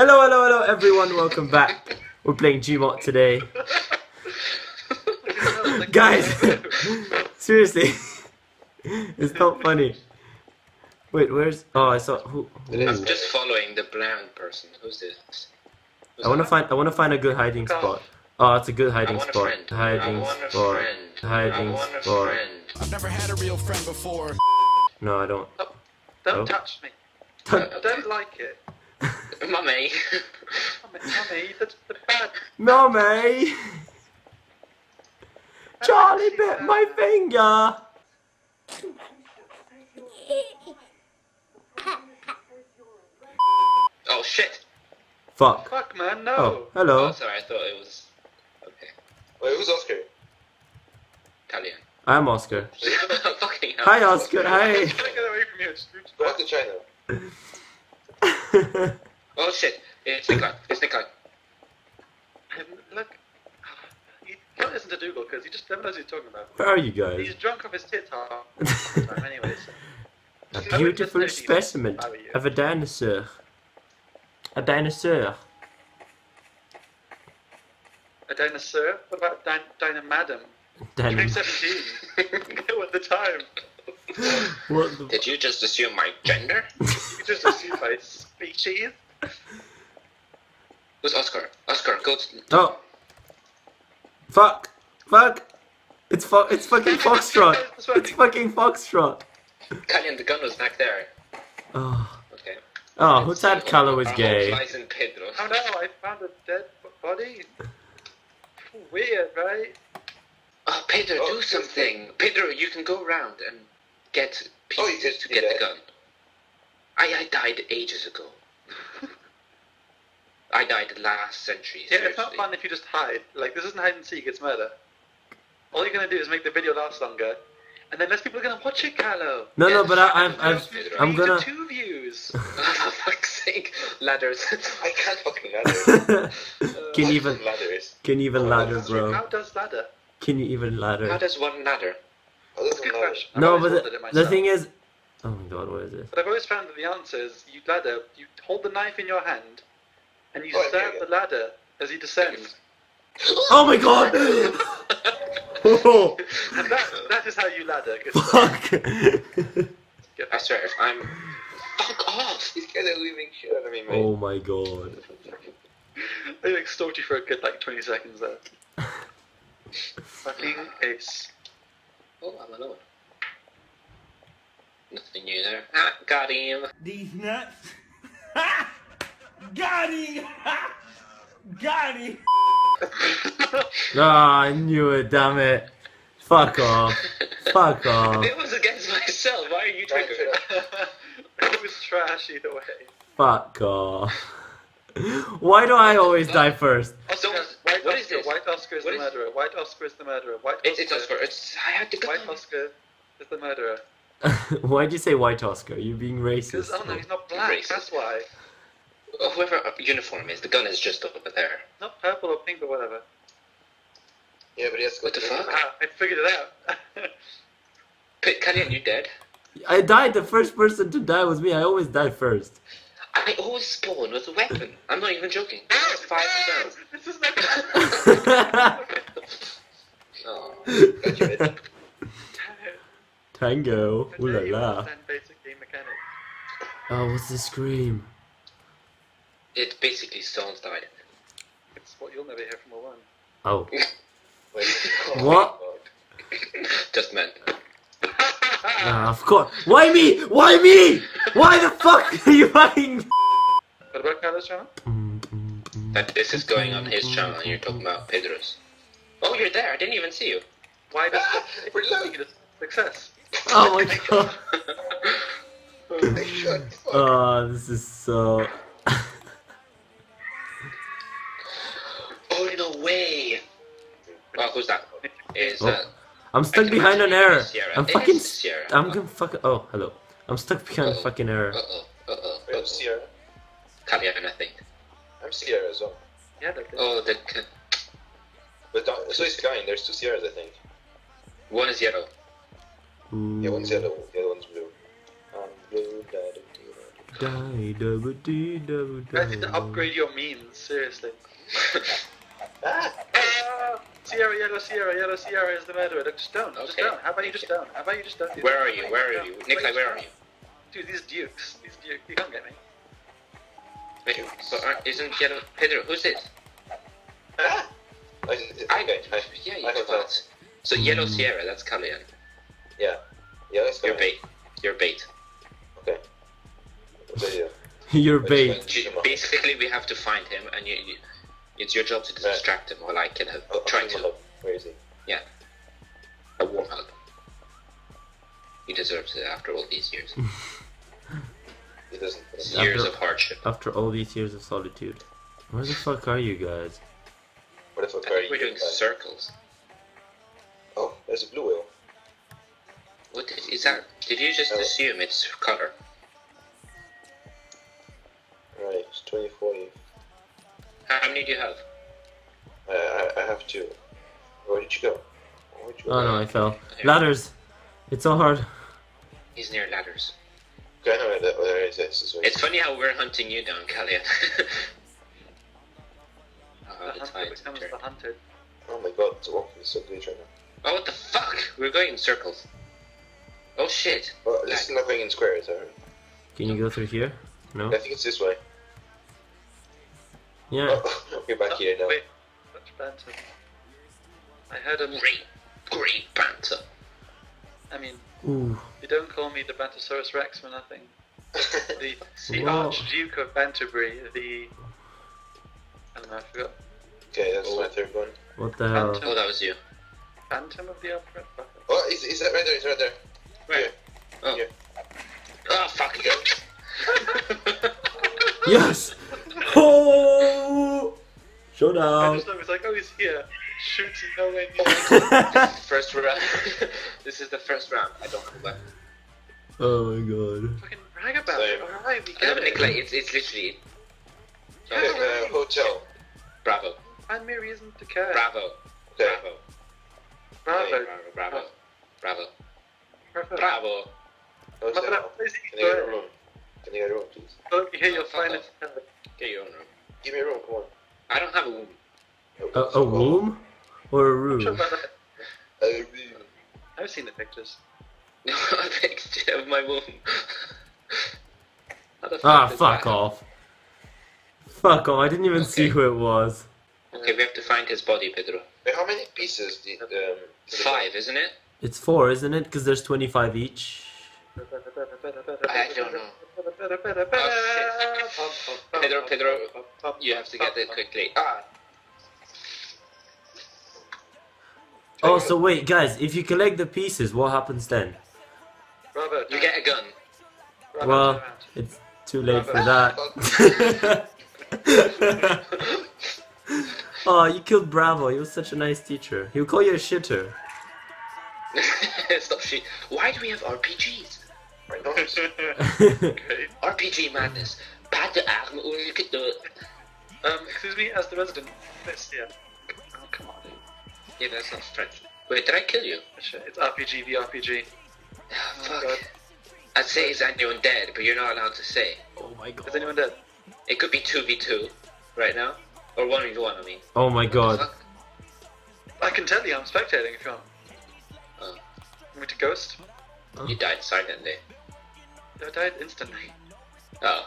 Hello, hello, hello, everyone. Welcome back. We're playing Gmod today, guys. seriously, it's not funny. Wait, where's? Oh, I saw who. It who- is. I'm just following the brown person. Who's this? Who's I want to find. I want to find a good hiding Go. spot. Oh, it's a good I hiding want a spot. I Hiding want a spot. friend. Hiding I want a spot. friend. I've never had a real friend before. No, I don't. Oh, don't Oh. touch me. Don't- I don't like it. Mummy. Mummy, mummy, that's the bad. Mommy! Charlie bit my finger! oh shit. Fuck. Fuck, man, no. Oh, hello. Oh, sorry. I thought it was. Okay. Wait, who's Oscar? Italian. I'm Oscar. Fucking hell. Hi, Oscar. Hi. Get away from you. It's, it's back to China. Oh shit. It's Nikolai. It's Nikolai. And look, you can't listen to Dougal because he just never knows what he's talking about. Where are you guys? He's drunk off his tits half the time anyway. So. A beautiful specimen How are you? of a dinosaur. A dinosaur. A dinosaur? What about Din- Dynamadam? Dinosaur. 2017. Go at the time. What the Did you just assume my gender? You just assume my species. Who's Oscar? Oscar, go to... Oh! Fuck! Fuck! It's fo- it's fucking Foxtrot! It's fucking Foxtrot! Italian, the gun was back there. Oh, Okay. oh who said Our Carlo was gay? lies in Pedro. Oh no, I found a dead body. Weird, right? Oh, Pedro, Oh, do yes, something. Pedro, you can go around and get Oh, pieces you to did get the gun. I, I died ages ago. I died last century. Yeah, it's not fun if you just hide. Like, this isn't hide and seek, it's murder. All you're gonna do is make the video last longer, and then less people are gonna watch it, Carlo. No, no, but I, fuck I've, it, I've, Pedro. I'm gonna. two views. For fuck's sake, ladders. I can't fucking ladder. can you even, ladders. can you even Oh, ladder, that's bro? How does ladder? Can you even How ladder? does one ladder? How does Good it ladder? question. I've No, but the, the thing is, oh my god, what is this? But I've always found that the answer is you ladder, you hold the knife in your hand, and you Oh, stab okay, the ladder as he descends. Oh my god! And that, that is how you ladder. 'cause- fuck! Get I swear, if I'm. Fuck off! These guys are leaving shit out of me, mate. oh my god. They like stalked you for a good like 20 seconds there. Fucking ace. Oh, I'm alone. Nothing new there. Ah, got him. These nuts. Ha! Got him! Got him! Ah, I knew it, damn it. Fuck off. Fuck off. It was against myself. Why are you triggered? it was trash either way. Fuck off. Why do I always die first? So, Oscar, white what Oscar, is this? White Oscar is What the is- murderer. White Oscar is the murderer. White It's, it's Oscar. It's I had to go. White Oscar is the murderer. Why'd you say white Oscar? You're being racist? Because oh no, he's not black. Racist. That's why. Whoever uh, uniform is, the gun is just over there. Not purple or pink or whatever. Yeah, but he has to What the fuck? Ah, I figured it out. Pit, Kaloyan, you dead? I died. The first person to die was me. I always die first. I always spawn with a weapon. I'm not even joking. Five down. this is not. Oh. Got you. Tango. Ooh la la. understand basic game mechanics. Oh, what's the scream? It basically Stones died. It's what you'll never hear from a one. Oh. Wait. What? Just meant. Of course. Why me? Why me? Why the fuck are you buying? What about Carlos channel? That this is going on his channel and you're talking about Pedro's. Oh, you're there. I didn't even see you. Why does Ah, if we're you low. it success? Oh my god. I Oh, this is so. oh, no way. Oh, who's that? Is Oh. that? I'm stuck behind an error. Sierra. I'm It fucking. Sierra. I'm gonna fuck. Oh, hello. I'm stuck behind a Uh-oh. fucking error. Uh oh. Uh oh. Uh I'm oh. Sierra. Kaloyan, I think. I'm Sierra as well. Yeah, that Oh, the But uh, so is Skyne. There's two Sierras, I think. one is yellow. Ooh. Yeah, one's yellow, the other one's blue. Um, blue, da, da, da, da. die, double D, double I need to die. upgrade your memes, seriously. Ah! Sierra, yellow Sierra, yellow Sierra is the murderer. Look, just don't, just don't. How about you just don't? How about you just don't? Where are you? Where are you? Nikolai, where are you? Dude, these dukes, these dukes, you can't get me. Wait, but aren't, isn't Yellow Pedro? Who's this? Ah! I, I, okay, I, yeah, you I have twat. So Yellow Sierra, that's Kaloyan. Yeah. Yeah, that's You're bait. You're bait. Okay. So, yeah. You're bait. Basically, we have to find him, and you, you, it's your job to distract him while I can have, I'll, I'll try a to. hug. Where is he? A warm hug. He deserves it after all these years. He doesn't. years After- of hardship. After all these years of solitude. Where the fuck are you guys? What the fuck I are think you? we're doing guys? circles. Oh, there's a blue whale. What did, is that? Did you just Oh. assume it's color? Right, it's 2040. How many do you have? I, I, I have two. Where did you go? Where'd you oh, go? Oh no, I fell. Here. Ladders! It's so hard. He's near ladders. Okay, I know where, that, where it is. This is where It's funny how we're hunting you down, Kaloyan. oh, The the hunter becomes the hunted. Oh my god, the walking is so glitch right now. Oh, what the fuck? We're going in circles. Oh shit. Well, this is not going in squares, I heard. Can you go through here? No? I think it's this way. Yeah. We're back here now. Wait, such banter. I heard a Great, great banter. I mean, Ooh. you don't call me the Bantosaurus Rex for nothing. The, the Whoa. Archduke of Banterbury, the. I don't know, I forgot. okay, that's my third one. What the hell? Oh, that was you. Phantom of the Opera? Oh, is, is that right there? Is right there? Where? Yeah. Oh. Yeah. Oh, fuck it. Yes! Oh! I Showdown! just thought it like, oh, he's here. Shoots nowhere near. oh First round. this is the first round. I don't know what. Oh my god. Fucking brag about Same. it. Alright, we No, get it. Nikolai, it's, it's literally. Yeah, uh, hotel. Bravo. Find me a reason to care. Bravo. Okay. Bravo. Bravo. Bravo. Bravo. Bravo. Bravo. Look at Hotel. that place Can I get a room? Can I get a room, please? Look, here you'll fuck find it. Get your own room. Give me a room, come on. I don't have a womb. A, a womb? Or a room? A room. I've seen the pictures. No, I picked of my womb. How Ah, fuck that? off. Fuck off, I didn't even see who it was. Okay, we have to find his body, Pedro. Wait, how many pieces did um? Five, isn't it? It's four, isn't it? Because there's 25 each. I don't know. Pedro, Pedro, you have to get it quickly. Ah, Oh, so wait, guys, if you collect the pieces, what happens then? Robert, you get a gun. Robert, Well, it's too late for that. oh, you killed Bravo. He was such a nice teacher. He'll call you a shitter. Stop shit. Why do we have RPGs? Right arms. Okay. RPG madness. Pas de armes ou de... Um, excuse me, as the resident. This, yeah. Oh, come on. Yeah, that's not French. Wait, did I kill you? Shit, it's RPG v RPG. Oh, fuck. God. I'd say is anyone dead, but you're not allowed to say. Oh my god. Is anyone dead? It could be 2v2 right now. Or 1v1, I mean. Oh my god. Fuck. I can tell you, I'm spectating if you want. Oh. Want me to ghost? You died silently. I died instantly. Oh.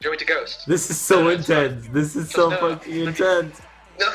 Do you me to ghost? This is so uh, intense. This is so fucking intense. No!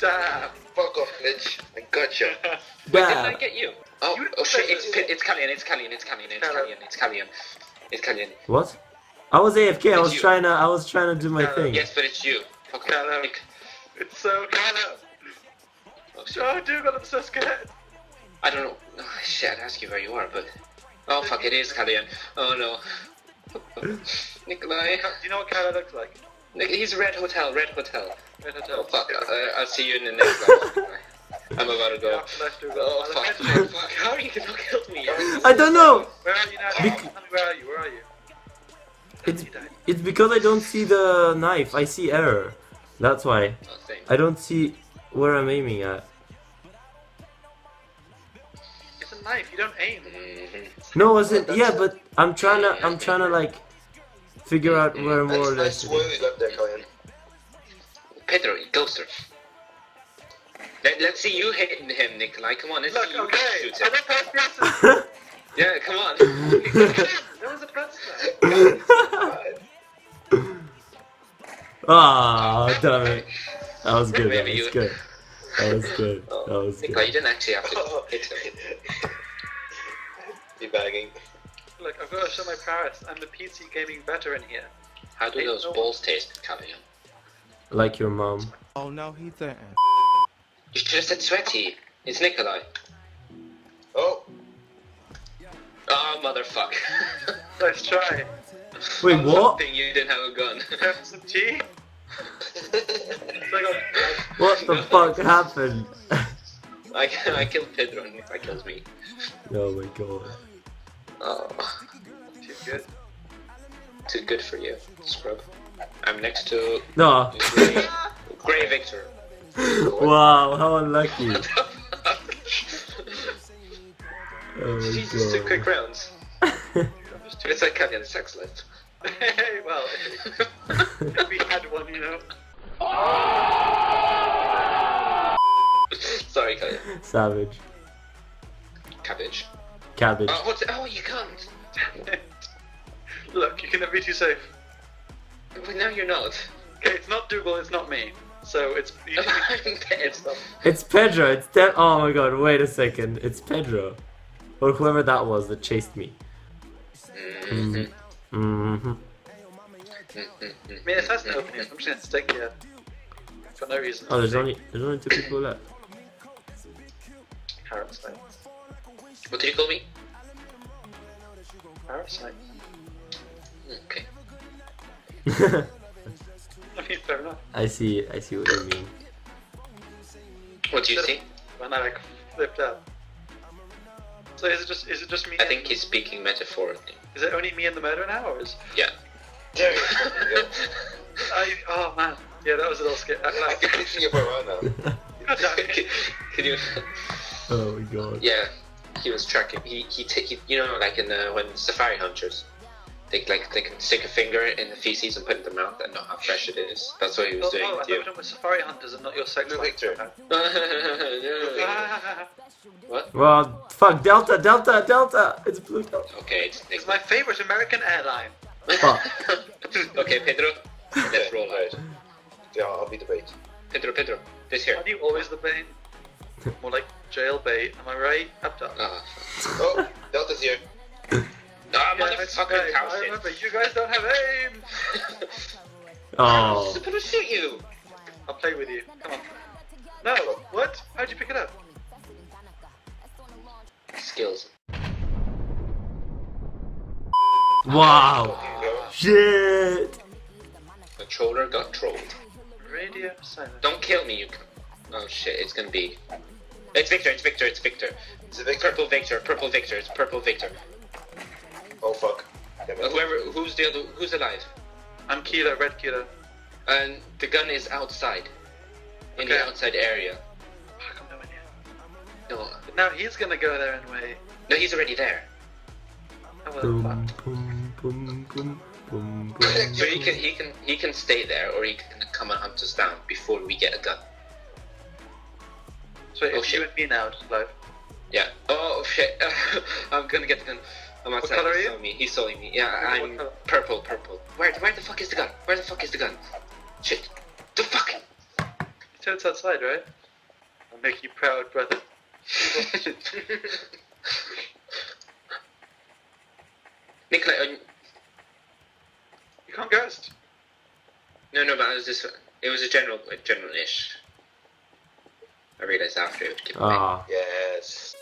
Damn! Fuck off, bitch. I gotcha. Wait, didn't I Bad. get you? Oh, You- oh shit, it's, Pi- it's Kaloyan, it's Kaloyan, it's Kaloyan, it's Hello. Kaloyan, it's Kaloyan. It's Kaloyan. What? I was AFK. I was you. trying to. I was trying to do my Yeah, thing. Yes, but it's you. Fuck Hello. Nick. It's so kind Oh, shit. Oh, dude, I'm so scared. I don't know. Oh, shit, I'd ask you where you are, but. Oh fuck, it is Kaloyan. Oh no. Nikolai. Do you know what Kylo looks like? Nick, he's Red Hotel, Red Hotel. Red Hotel. Oh Hotel. fuck, uh, I'll see you in the next life. Nikolai. I'm about to go. Afterlife, dude. Oh fuck, Afterlife. fuck. How are you gonna kill me? I don't know. Where are you now? Bec- where are you? Where are you? It's it's because I don't see the knife. I see error. That's why. Oh. I don't see where I'm aiming at. It's a knife. You don't aim. Mhm. No, was it? Yeah, but I'm trying to. I'm trying to like figure out where more or less. nice spoil you left there, Kaloyan. Pedro, ghoster. Let, let's see you hitting him, Nikolai. Come on, let's Look, see you okay. shoot him. don't pass passes. Yeah, come on. There was a pass there. Ah, damn it. That was good. That was good. That was good. That was Nikolai, you didn't actually have to hit him. Debagging. Look, I've got to show my prowess. I'm the PC gaming veteran here. How do those balls taste, Kaloyan? Like your mom. Oh no, he didn't. You should have said sweaty. It's Nikolai. Oh, Oh, motherfucker. Nice try. Wait, what? Thing you didn't have a gun. Have some tea? It's like a- What the fuck happened? I, I killed Pedro and Nikolai kills me. oh my god. Oh, Too good. too good for you, scrub. I'm next to No. Gray, Gray Victor. wow, how unlucky. Oh Jesus, two quick rounds. It's like Kaloyan's sex life. Well, if we had one, you know. Sorry, god. Savage. Cabbage. Cabbage. Oh, what's Oh, you can't. Look, you can never be too safe. But now you're not. Okay, it's not Dougal, it's not me. So it's you I'm dead. It's Pedro. It's de- Oh my god, wait a second. It's Pedro. Or whoever that was that chased me. Mm-hmm. Mm-hmm. I mean, it has an opening. I'm just gonna stick here for no reason. Oh, there's only there's only two people left. parasite. What did you call me? Parasite. Okay. I mean, fair enough. I see. I see what you mean. What do you see? When I like flipped out. So is it just is it just me? I think he's speaking metaphorically. Is it only me and the murderer now, or is Yeah. there you go. I? Oh man, yeah, that was a little scary. I Like, can keep you for a now. God damn it. Can you? Oh my god. Yeah, he was tracking. He he, ta- he you know like in the, when safari hunters, they like they can stick a finger in the feces and put it in their mouth and know how fresh it is. That's what he was Oh, doing oh, I with thought we you. were talking about safari hunters and not your sex No, life. Victor. What? Well, fuck Delta, Delta, Delta. It's Blue Delta. Okay, it's it's my favorite American airline. Okay, Pedro. Let's roll out. Yeah, I'll be the bait. Pedro, Pedro, this here. Aren't you always the bait? More like jail bait. Am I right? Up top. Ah, Oh, Delta's here. ah, Yeah, motherfucking right, cow I shit. remember. You guys don't have aim. I'm Oh. supposed to shoot you. I'll play with you. Come on. No. What? How'd you pick it up? Skills. Wow. Shit! The go. Shit. Controller got trolled. Radio silence. Don't kill me, you. c- Oh shit, it's gonna be. It's Victor. It's Victor. It's Victor. It's it Victor? Purple Victor. Purple Victor. It's Purple Victor. Oh fuck. Uh. Whoever, who's the other, who's alive? I'm Kilo, red Kilo. And the gun is outside, in the outside area. Fuck, I'm nowhere near. No, now he's gonna go there anyway. no, he's already there. Oh well, Boom, fuck. boom, boom, boom, boom, So he can, he can, he can stay there, or he can come and hunt us down before we get a gun. So Oh, you and me now, just live. Yeah. Oh shit! I'm gonna get the gun. I'm outside. color are He you? saw me. He's sawing me. Yeah, What I'm color? purple. Purple. Where, where the fuck is the gun? Where the fuck is the gun? Shit. The fuck. You said it's outside, right? I'll make you proud, brother. Nikolai, uh, You can't ghost. no, no, but it was just, it was a general, like, general-ish. I realized after it. Yes.